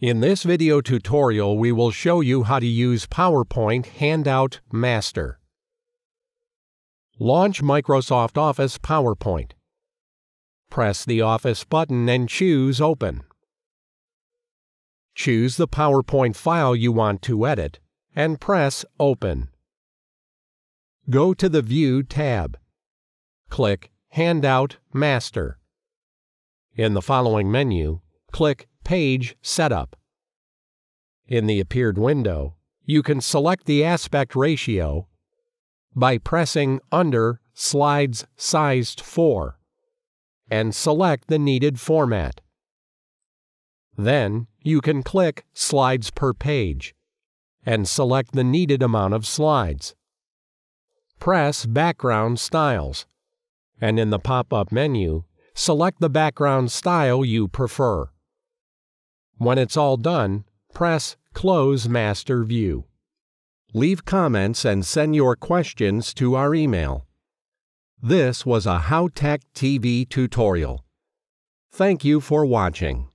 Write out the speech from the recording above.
In this video tutorial, we will show you how to use PowerPoint Handout Master. Launch Microsoft Office PowerPoint. Press the Office button and choose Open. Choose the PowerPoint file you want to edit and press Open. Go to the View tab. Click Handout Master. In the following menu, click Page Setup. In the appeared window, you can select the aspect ratio by pressing under Slides Sized For and select the needed format. Then you can click Slides per Page and select the needed amount of slides. Press Background Styles, and in the pop-up menu, select the background style you prefer. When it's all done, press Close Master View. Leave comments and send your questions to our email. This was a HowTech TV tutorial. Thank you for watching.